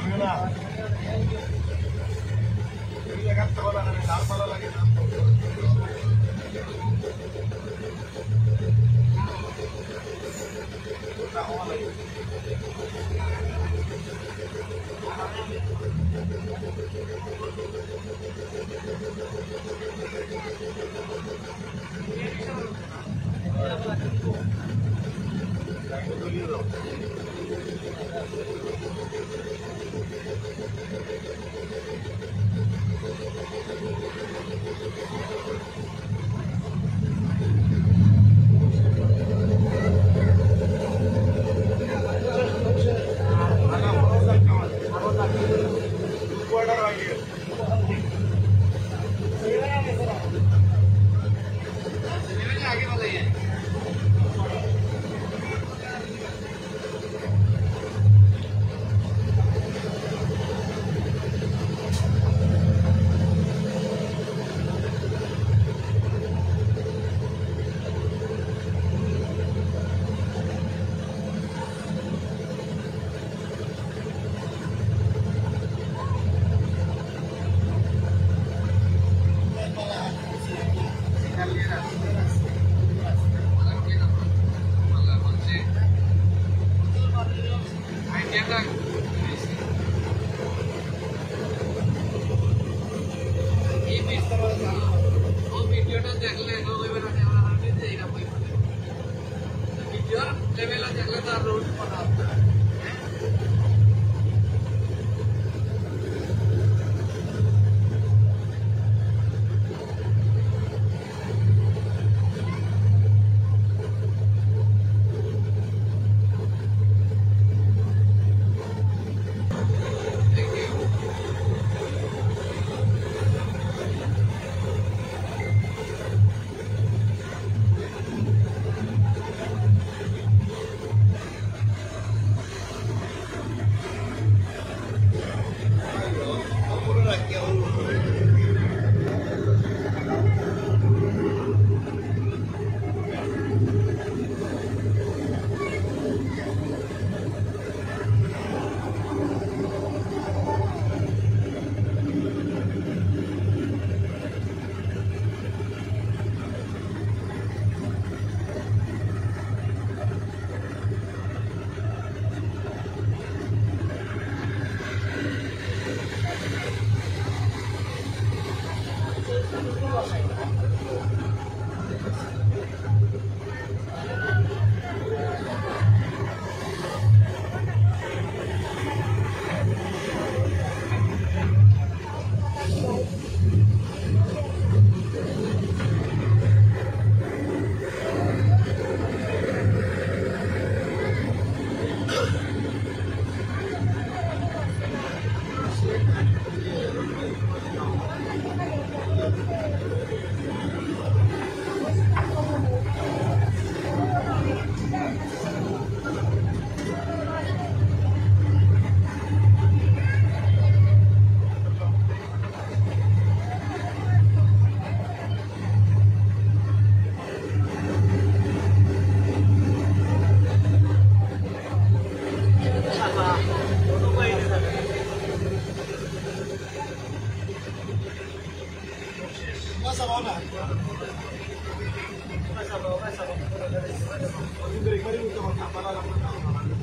लागले ना जगात सगळं लागले दार मला लागेल carreras. はい。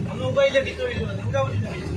Ano ba ilagay ito yun? Ang gawin ito.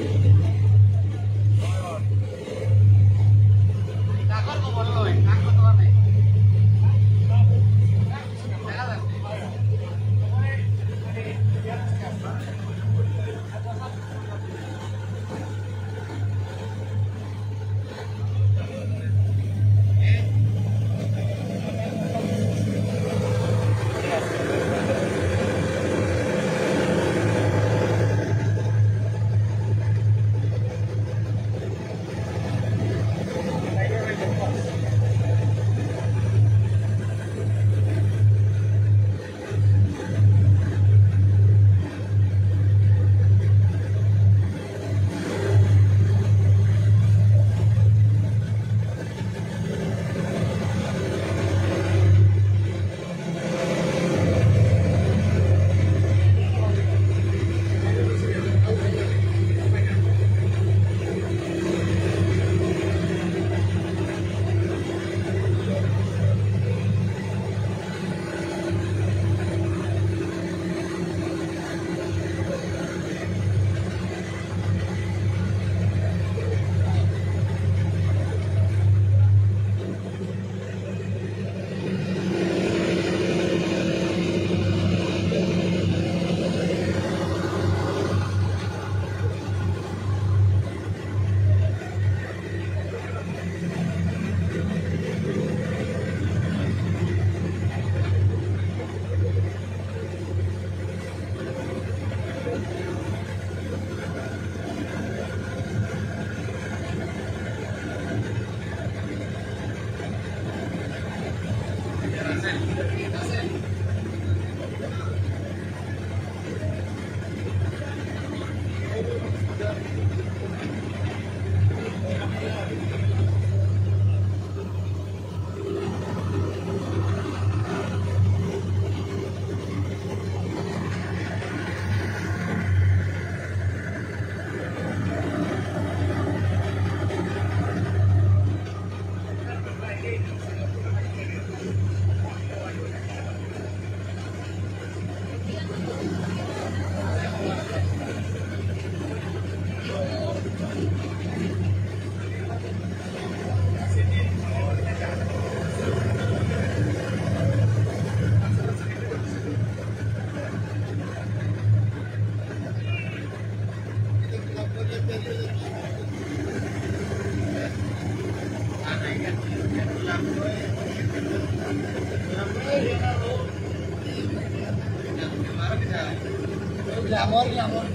और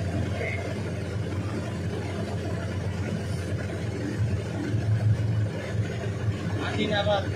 आखिर